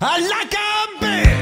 I like a bitch.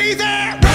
me there.